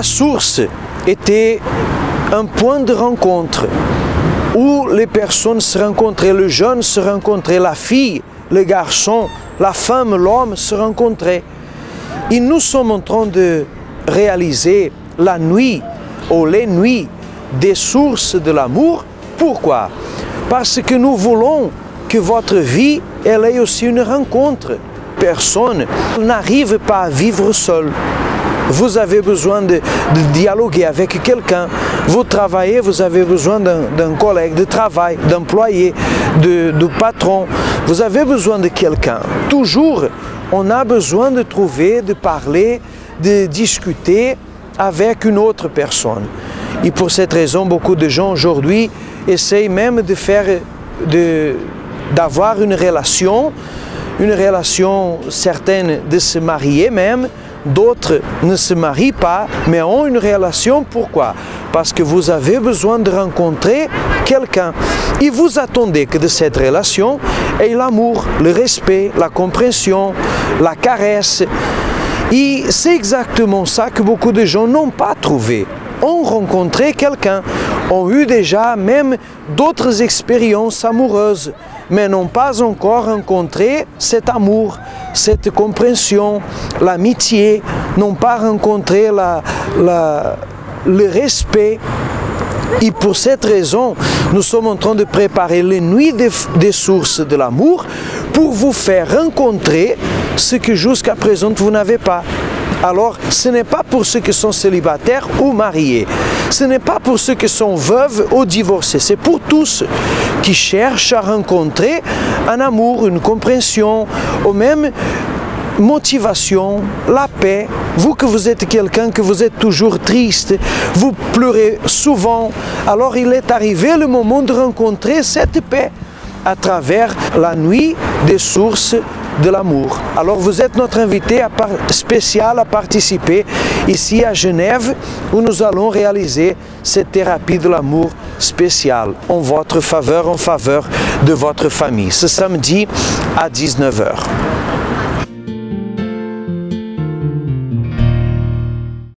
La source était un point de rencontre où les personnes se rencontraient, le jeune se rencontrait, la fille, le garçon, la femme, l'homme se rencontraient. Et nous sommes en train de réaliser la nuit ou les nuits des sources de l'amour. Pourquoi? Parce que nous voulons que votre vie, elle ait aussi une rencontre. Personne n'arrive pas à vivre seul. Vous avez besoin de, dialoguer avec quelqu'un. Vous travaillez, vous avez besoin d'un collègue de travail, d'employé, de, patron. Vous avez besoin de quelqu'un. Toujours, on a besoin de trouver, de parler, de discuter avec une autre personne. Et pour cette raison, beaucoup de gens aujourd'hui essayent même de faire, d'avoir une relation, une relation certaine de se marier même. D'autres ne se marient pas, mais ont une relation. Pourquoi? Parce que vous avez besoin de rencontrer quelqu'un. Et vous attendez que de cette relation ait l'amour, le respect, la compréhension, la caresse. Et c'est exactement ça que beaucoup de gens n'ont pas trouvé ont rencontré quelqu'un, ont eu déjà même d'autres expériences amoureuses, mais n'ont pas encore rencontré cet amour, cette compréhension, l'amitié, n'ont pas rencontré le respect. Et pour cette raison, nous sommes en train de préparer les nuits des sources de l'amour pour vous faire rencontrer ce que jusqu'à présent vous n'avez pas. Alors, ce n'est pas pour ceux qui sont célibataires ou mariés. Ce n'est pas pour ceux qui sont veuves ou divorcés. C'est pour tous qui cherchent à rencontrer un amour, une compréhension, ou même motivation, la paix. Vous que vous êtes quelqu'un que vous êtes toujours triste, vous pleurez souvent, alors il est arrivé le moment de rencontrer cette paix à travers la nuit des sources de l'amour. Alors vous êtes notre invité spécial à participer ici à Genève où nous allons réaliser cette thérapie de l'amour spéciale en votre faveur, en faveur de votre famille, ce samedi à 19h.